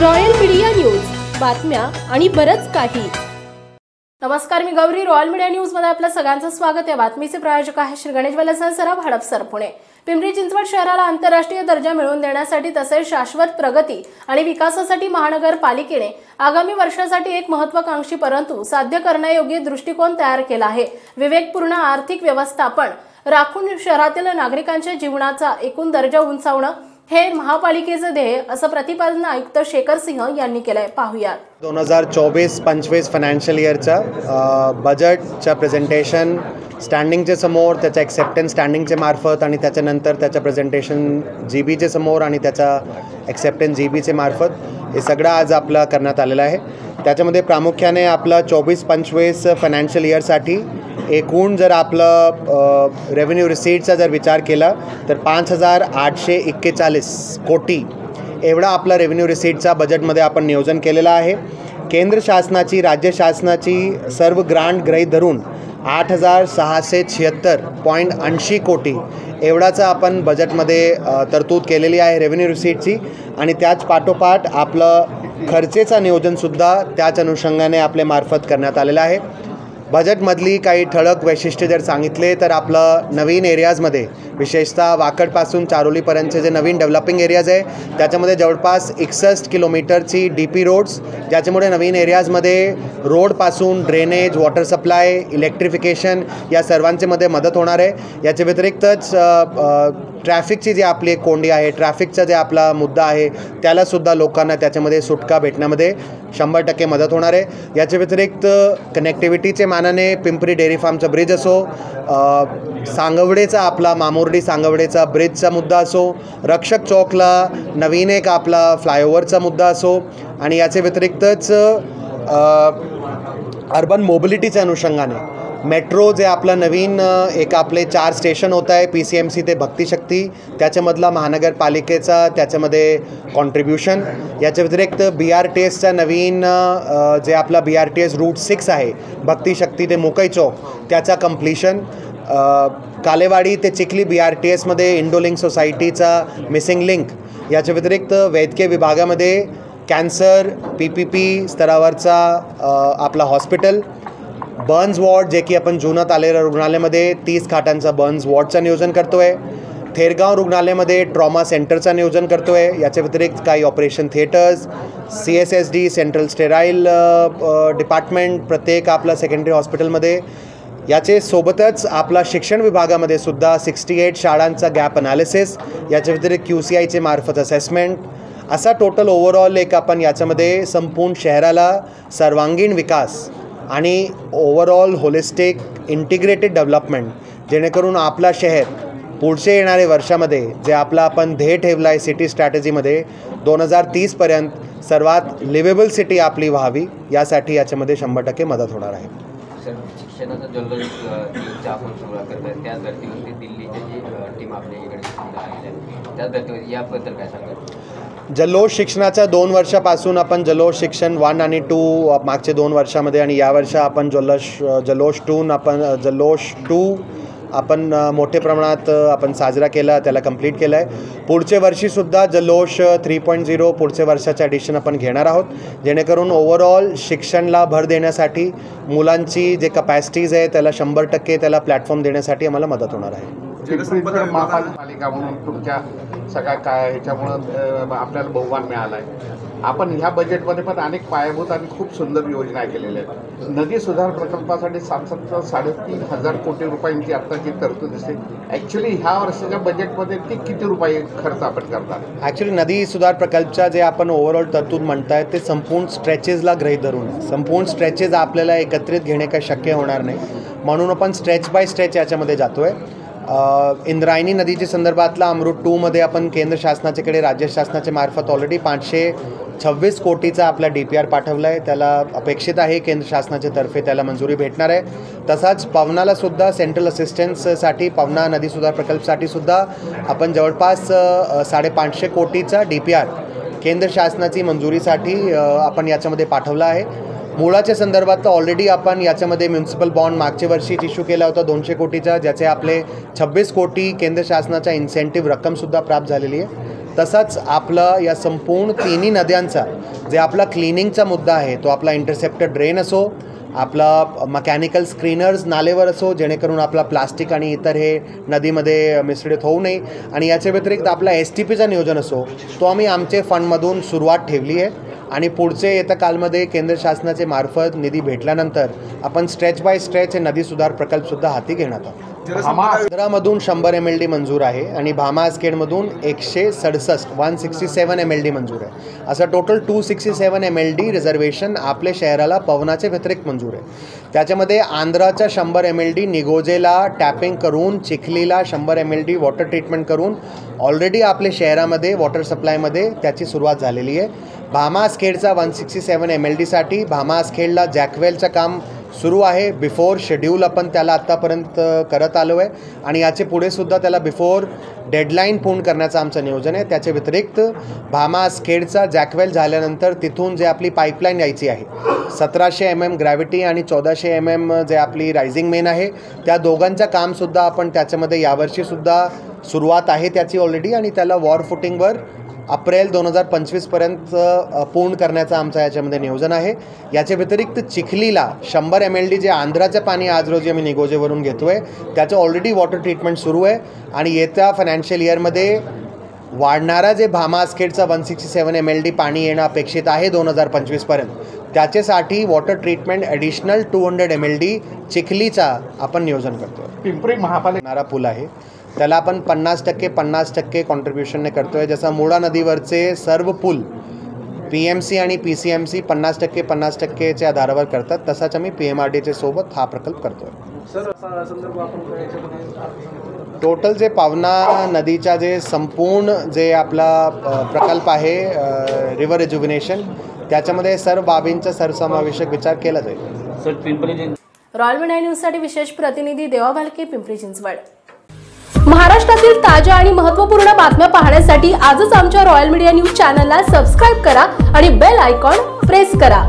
Royal media news. बातम्या आणि बरच काही. नमस्कार मी गौरी. रॉयल मीडिया न्यूजमध्ये आपलं सगळ्यांचं स्वागत आहे. बातमीचे प्रायोजक आहे श्री गणेश वल्लसन सराफ हडपसर पुणे. पिंपरी चिंचवड शहराला आंतरराष्ट्रीय दर्जा मिळवून देण्यासाठी तसेच शाश्वत प्रगती आणि विकासासाठी महानगरपालिकेने आगामी वर्षासाठी एक महत्वाकांक्षी परंतु साध्य करण्यायोग्य दृष्टिकोन तयार केला आहे. विवेकपूर्ण आर्थिक व्यवस्थापन राखून शहरातील नागरिकांच्या जीवनाचा एकूण दर्जा उंचावणं हे महापालिकेचं ध्येय असं प्रतिपादन आयुक्त शेखर सिंह यांनी केलंय. पाहूयात. दोन हजार चोवीस पंचवीस फायनान्शियल इयरच्या बजेटच्या प्रेझेंटेशन स्टँडिंगचे समोर त्याच्या ॲक्सेप्टन्स स्टँडिंगचे मार्फत आणि त्याच्यानंतर त्याचं प्रेझेंटेशन जी बीचे समोर आणि त्याचा ॲक्सेप्टन्स जी बीचे मार्फत हे सगळं आज आपलं करण्यात आलेलं आहे. त्याच्यामध्ये प्रामुख्याने आपलं चोवीस पंचवीस फायनान्शियल इयरसाठी एकूण जर आपलं रेव्हेन्यू रिसीटचा जर विचार केला तर पाच हजार आठशे एक्केचाळीस कोटी एवढा आपला रेव्हेन्यू रिसीटचा बजेटमध्ये आपण नियोजन केलेलं आहे. केंद्र शासनाची राज्य शासनाची सर्व ग्रांट ग्रही धरून आठ हजार सहाशे छिहत्तर पॉईंट ऐंशी कोटी एवढाचं आपण बजेटमध्ये तरतूद केलेली आहे रेव्हेन्यू रिसीटची आणि त्याच पाठोपाठ आपलं खर्चेचं नियोजनसुद्धा त्याच अनुषंगाने आपल्या मार्फत करण्यात आलेलं आहे. बजेटमधली काही ठळक वैशिष्ट्य जर सांगितले तर आपलं नवीन एरियाजमध्ये विशेषतः वाकडपासून चारोलीपर्यंतचे जे नवीन डेव्हलपिंग एरियाज आहे त्याच्यामध्ये जवळपास एकसष्ट किलोमीटरची डी पी रोड्स ज्याच्यामुळे नवीन एरियाजमध्ये रोडपासून ड्रेनेज वॉटर सप्लाय इलेक्ट्रिफिकेशन या सर्वांचे मध्ये मदत होणार आहे. याच्या व्यतिरिक्तच ट्रॅफिकची जी आपली एक कोंडी आहे ट्रॅफिकचा जे आपला मुद्दा आहे त्यालासुद्धा लोकांना त्याच्यामध्ये सुटका भेटण्यामध्ये शंभर टक्के मदत होणार आहे. याच्या व्यतिरिक्त कनेक्टिव्हिटीचे मानाने पिंपरी डेअरी फार्मचा ब्रिज असो सांगवडेचा आपला मामुर्डी सांगवडेचा ब्रिजचा मुद्दा असो रक्षक चौकला नवीन एक आपला फ्लायओव्हरचा मुद्दा असो आणि याच्या व्यतिरिक्तच अर्बन मोबिलिटीच्या अनुषंगाने मेट्रो जे आपलं नवीन एक आपले चार स्टेशन होत आहे पी सी एम सी ते भक्तिशक्ती त्याच्यामधला महानगरपालिकेचा त्याच्यामध्ये कॉन्ट्रीब्युशन याच्या व्यतिरिक्त बी आर टी एसचा नवीन जे आपला B R T S route six आहे भक्तिशक्ती ते मुकई चौक त्याचा कम्प्लिशन कालेवाडी ते चिखली बी आर टी एसमध्ये इंडोलिंक सोसायटीचा मिसिंग लिंक याच्या व्यतिरिक्त वैद्यकीय विभागामध्ये कॅन्सर पी पी पी स्तरावरचा आपला हॉस्पिटल बर्न्स वॉर्ड जे की आपण जुनं तालेरा रुग्णालयामध्ये तीस खाटांचा बर्न्स वॉर्डचं नियोजन करतो आहे थेरगाव रुग्णालयामध्ये ट्रॉमा सेंटरचं नियोजन करतो आहे याच्या व्यतिरिक्त काही operation theatres C S S D central sterile department प्रत्येक आपला सेकंडरी हॉस्पिटलमध्ये. याचे सोबतच आपला शिक्षण विभागामध्ये सुद्धा सिक्स्टी एट शाळांचा गॅप अनालिसिस याच्या व्यतिरिक्त क्यू सी आयचे मार्फत असेसमेंट असा टोटल ओव्हरऑल एक आपण याच्यामध्ये संपूर्ण शहराला सर्वांगीण विकास आणि ओव्हरऑल होलिस्टिक इंटिग्रेटेड डेव्हलपमेंट जेणेकरून आपला शहर पुढचे येणारे वर्षामध्ये जे आपला आपण ध्येय ठेवला आहे सिटी स्ट्रॅटेजीमध्ये दोन हजार तीसपर्यंत सर्वात लिवेबल सिटी आपली व्हावी यासाठी याच्यामध्ये शंभर टक्के मदत होणार आहे. शिक्षणाचा जल्लोष अ, आपण सुरुवात करत आहे त्याच धर्तीवरती दिल्लीची जी टीम आपल्या इकडे समजा त्याच धर्तीवर याबद्दल काय सांगाल? जल्लोष शिक्षणाच्या दोन वर्षापासून आपण जल्लोष शिक्षण वन आणि टू मागचे दोन वर्षामध्ये आणि या वर्षा आपण जल्लोष जल्लोष टून आपण जल्लोष टू आपण मोठ्या प्रमाणात आपण साजरा केला त्याला कंप्लीट केलं आहे पुढच्या वर्षीसुद्धा जल्लोष थ्री पॉईंट झिरो पुढच्या वर्षाच्या ॲडिशन आपण घेणार आहोत. जेणेकरून ओव्हरऑल शिक्षणला भर देण्यासाठी मुलांची जे कपॅसिटीज आहे त्याला शंभर टक्के त्याला प्लॅटफॉर्म देण्यासाठी आम्हाला मदत होणार आहे. पिंपरी महापालिका म्हणून तुमच्या सगळ्या काय ह्याच्यामुळं आपल्याला बहुमान मिळाला आहे आपण ह्या बजेटमध्ये पण अनेक पायाभूत आणि खूप सुंदर योजना केलेल्या आहेत. नदी सुधार प्रकल्पासाठी सात सत्तर साडेतीन हजार कोटी रुपयांची आत्ताची तरतूद दिसते ॲक्च्युली ह्या वर्षाच्या बजेटमध्ये ती किती रुपये खर्च आपण करतात ॲक्च्युली नदी सुधार प्रकल्पच्या जे आपण ओव्हरऑल तरतूद म्हणताय ते संपूर्ण स्ट्रेचेसला गृहीत धरून. संपूर्ण स्ट्रेचेस आपल्याला एकत्रित घेणे काही शक्य होणार नाही. म्हणून आपण स्ट्रेच बाय स्ट्रेच याच्यामध्ये जातो आहे इंद्रायणी नदीच्या संदर्भातला अमृत टूमध्ये आपण केंद्र शासनाच्याकडे राज्य शासनाच्या मार्फत ऑलरेडी पाचशे छव्वीस कोटीचा आपला डी पी आर पाठवला आहे त्याला अपेक्षित आहे केंद्र शासनाच्या तर्फे त्याला मंजुरी भेटणार आहे. तसाच पवनाला सुद्धा सेंट्रल असिस्टन्ससाठी पवना नदी सुधार प्रकल्पसाठी सुद्धा आपण जवळपास साडेपाचशे कोटीचा डी पी आर केंद्र शासनाची मंजुरीसाठी आपण याच्यामध्ये पाठवला आहे. मुळाच्या संदर्भात तर ऑलरेडी आपण याच्यामध्ये म्युन्सिपल बॉन्ड मागच्या वर्षीच इश्यू केला होता दोनशे कोटीचा ज्याचे आपले छब्बीस कोटी केंद्र शासनाच्या इन्सेंटिव्ह रक्कमसुद्धा प्राप्त झालेली आहे. तसंच आपलं या संपूर्ण तिन्ही नद्यांचा जे आपला क्लिनिंगचा मुद्दा आहे तो आपला इंटरसेप्टेड ड्रेन असो आपला मकॅनिकल स्क्रीनर्स नालेवर असो जेणेकरून आपला प्लास्टिक आणि इतर हे नदीमध्ये मिश्रित होऊ नये. आणि याच्या व्यतिरिक्त आपला एस टी पीचा नियोजन असो तो आम्ही आमचे फंडमधून सुरुवात ठेवली आहे. आणि पुढचे येत्या कालमध्ये केंद्र शासनाचे मार्फत निधी भेटल्यानंतर आपण स्ट्रेच बाय स्ट्रेच हे नदी सुधार प्रकल्पसुद्धा हाती घेण्यात आहोत. आंध्रामधून शंभर एम एल डी मंजूर आहे आणि भामा आस्केडमधून एकशे सडसष्ट one sixty seven M L D मंजूर आहे. असं total two sixty seven M L D reservation आपल्या शहराला पवनाचे व्यतिरिक्त मंजूर आहे. त्याच्यामध्ये आंध्राच्या शंभर एम एल डी निगोजेला टॅपिंग करून चिखलीला शंभर M L D water treatment करून ऑलरेडी आपल्या शहरामध्ये वॉटर सप्लायमध्ये त्याची सुरुवात झालेली आहे. Bhama आस्खेडचा one sixty seven M L डीसाठी भामा आस्खेडला जॅकवेलचं काम सुरू आहे. बिफोर शेड्यूल आपण त्याला आत्तापर्यंत करत आलो आहे आणि याचे पुढेसुद्धा त्याला बिफोर डेडलाईन पूर्ण करण्याचं आमचं नियोजन आहे. त्याच्या व्यतिरिक्त भामा स्केडचा जॅकवेल झाल्यानंतर तिथून जे आपली पाईपलाईन यायची आहे सतराशे एम एम ग्रॅव्हिटी आणि चौदाशे एम एम जे आपली रायझिंग मेन आहे त्या दोघांचं कामसुद्धा आपण त्याच्यामध्ये यावर्षीसुद्धा सुरुवात आहे त्याची ऑलरेडी. आणि त्याला वॉर फुटिंगवर अप्रिल दोन हजार पंचवीसपर्यंत पूर्ण करण्याचं आमचं याच्यामध्ये नियोजन आहे. याच्या व्यतिरिक्त चिखलीला शंभर एम एल डी जे आंध्राचं पाणी आज रोजी आम्ही निगोजेवरून घेतो आहे त्याचं ऑलरेडी वॉटर ट्रीटमेंट सुरू आहे. आणि येत्या फायनान्शियल इयरमध्ये वाढणारा जे Bhama आस्खेडचा one sixty seven M L D पाणी येणं अपेक्षित आहे दोन हजार पंचवीसपर्यंत त्याच्यासाठी water treatment additional two hundred M L D चिखलीचा आपण नियोजन करतो आहे पिंपरी महापालिका येणारा पूल आहे. त्याला आपण पन्नास टक्के पन्नास टक्के कॉन्ट्रीब्युशनने करतो आहे जसा मुळा नदीवरचे सर्व पूल पी एम सी आणि पी सी एम सी पन्नास टक्के पन्नास टक्केच्या आधारावर करतात. तसाच आम्ही पी एम आर डीचे सोबत हा प्रकल्प करतो आहे टोटल जे पावना नदीच्या जे संपूर्ण जे आपला प्रकल्प आहे रिव्हर एज्युमिनेशन त्याच्यामध्ये सर्व बाबींचा सर्वसमावेशक विचार केला जाईल. Sir Pimpri Chinchwad. Royal media न्यूजसाठी विशेष प्रतिनिधी देवा भालके पिंपरी चिंचवड. महाराष्ट्रातील ताज्या आणि महत्त्वपूर्ण बातम्या पाहण्यासाठी आजच आमच्या रॉयल मीडिया न्यूज चॅनलला सबस्क्राईब करा आणि बेल आयकॉन प्रेस करा.